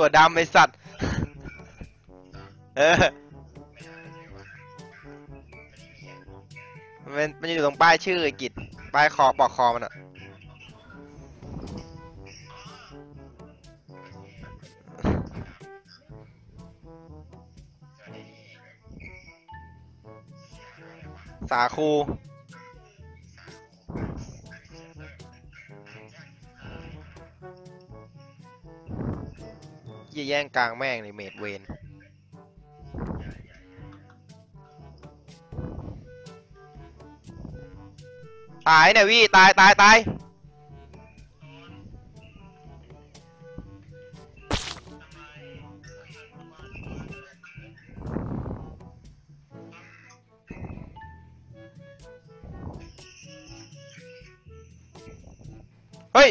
ถั่วดำไอสัตว์ เออ มันเป็นมันอยู่ตรงป้ายชื่อไอ้กิจป้ายคอปอกคอมันอะสาคู เหี้ยแย่งกลางแม่งเลยเมดเวนตายเนี่ยวี่ตายตายตายเฮ้ย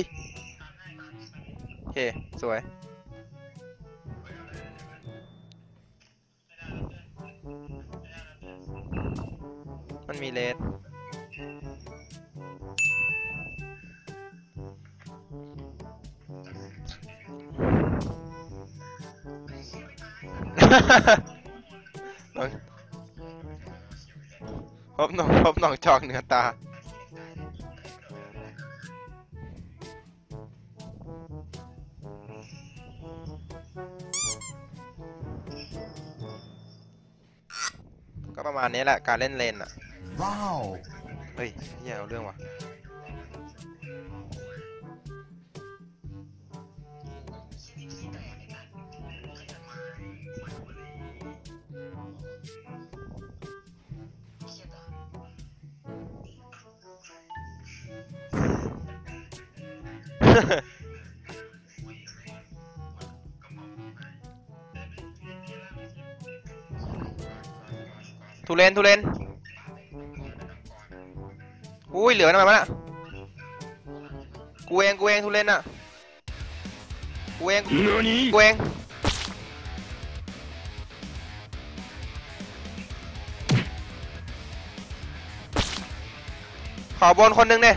โอเคสวย มันมีเลสน้องพบน้องพบน้องจอกเหนือตา ก็ประมาณนี้แหละ การเล่นเลนอะ Wow. เฮ้ยเหี้ยเอาเรื่องว่ะทุเรนทุเรน อุ้ยเหลือทำไมวะน่ะกูเองกูเองทุเรนอะกูเองกูเองขอบนคนหนึ่งเนี่ย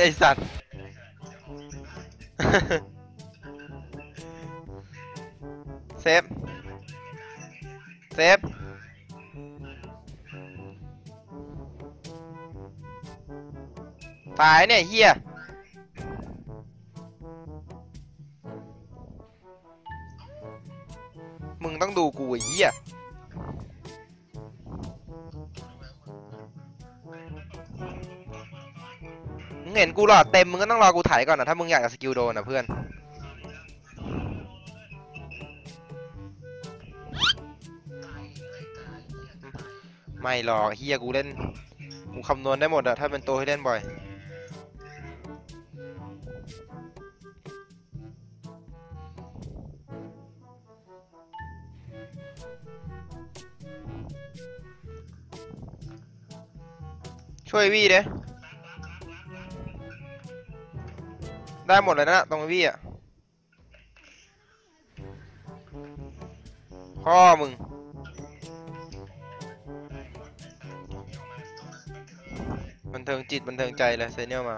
ไอสัตว์ save save ตายเนี่ยเฮียมึงต้องดูกูไอ้เฮียมึงเห็นกูหลอดเต็ม มึงก็ต้องรอกูไถก่อนนะถ้ามึงอยากจะสกิลโดนนะเพื่อน ไม่หรอกเฮียกูเล่นกูคำนวณได้หมดอะถ้าเป็นตัวที่เล่นบ่อย ช่วยวี่เด้ได้หมดเลยนะตรงวี่อะพ่อมึง บันเทิงจิตบันเทิงใจเลยเซเนียลมา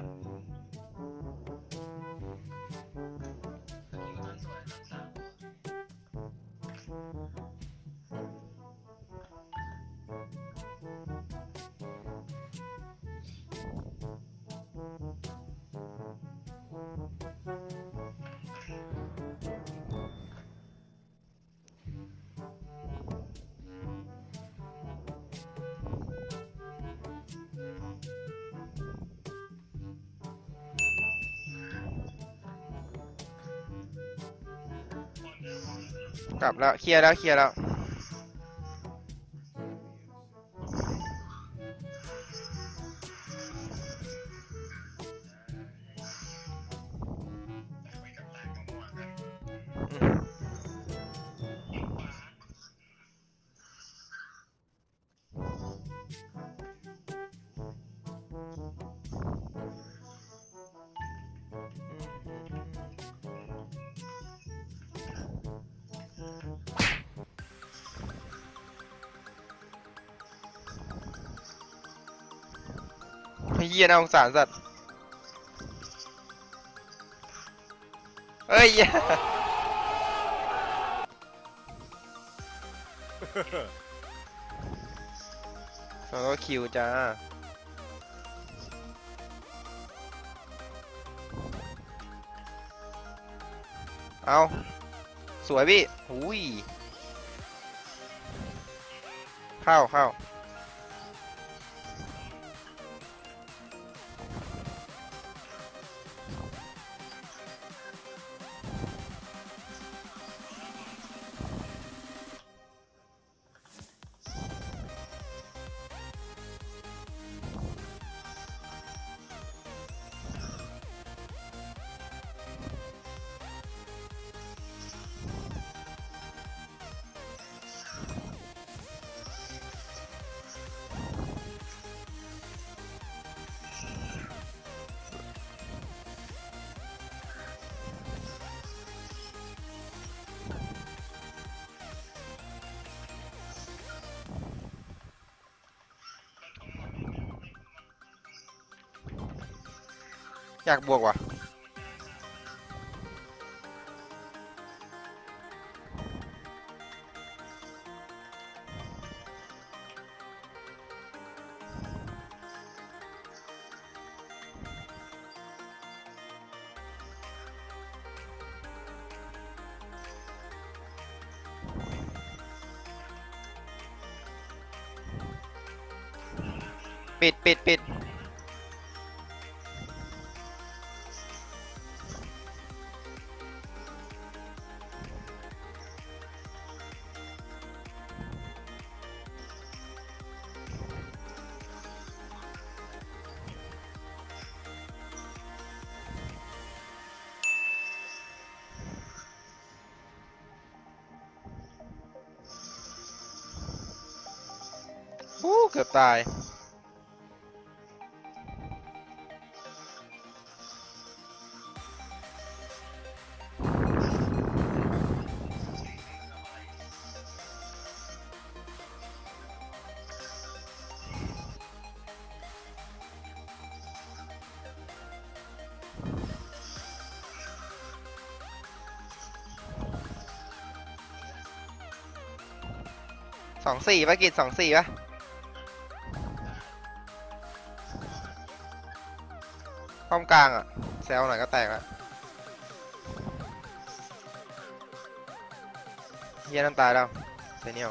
กลับแล้วเคลียร์แล้วเคลียร์แล้ว เฮียน่าสงสารสัตว์เอ้ยแล้วก็คิวจ้าเอาสวยพี่หุยเข้าเข้า อยากบวกว่ะปิดปิดปิด ฮู้เกือบตาย สองสี่ปะกิจสองสี่ปะ ป้อมกลางอะแซวหน่อยก็แตกละเฮียน้ำตายแล้วเซเนียล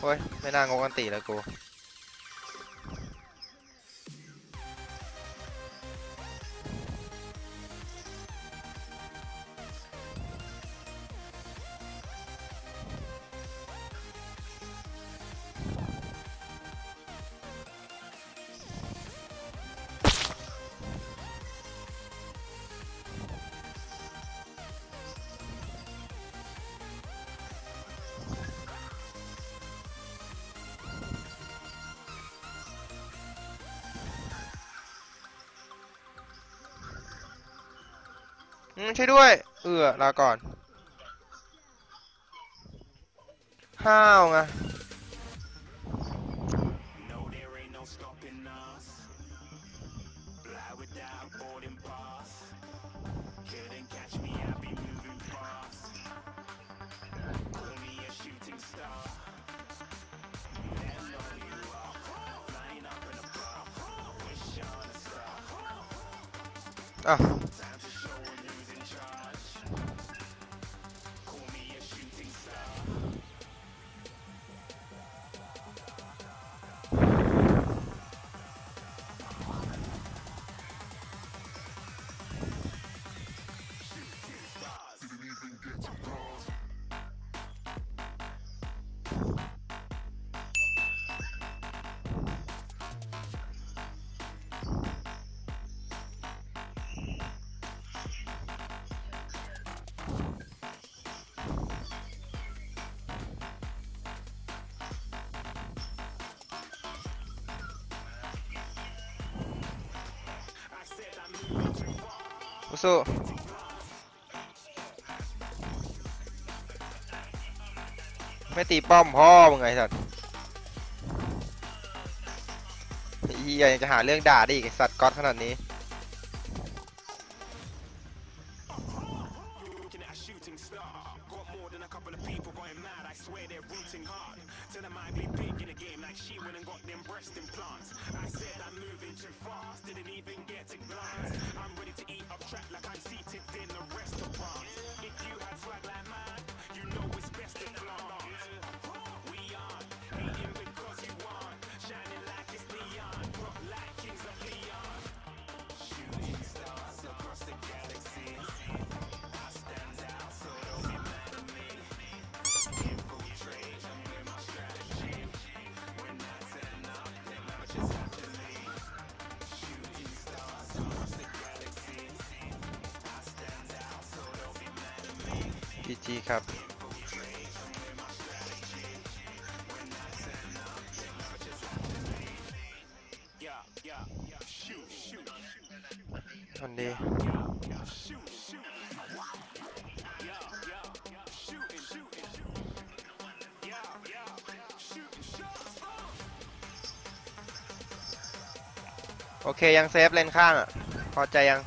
โอ้ย ไม่น่างงกันตีเลยกู ช่วยด้วย เออลาก่อน ห้าวไง No, there สู้ไม่ตีป้อมพ่อมึงไงสัตว์ยังจะหาเรื่องด่าได้อีกสัตว์ก้อนขนาดนี้ In the rest ครับ ตอนดีโอเคยังเซฟเลนข้างอะ พอใจยัง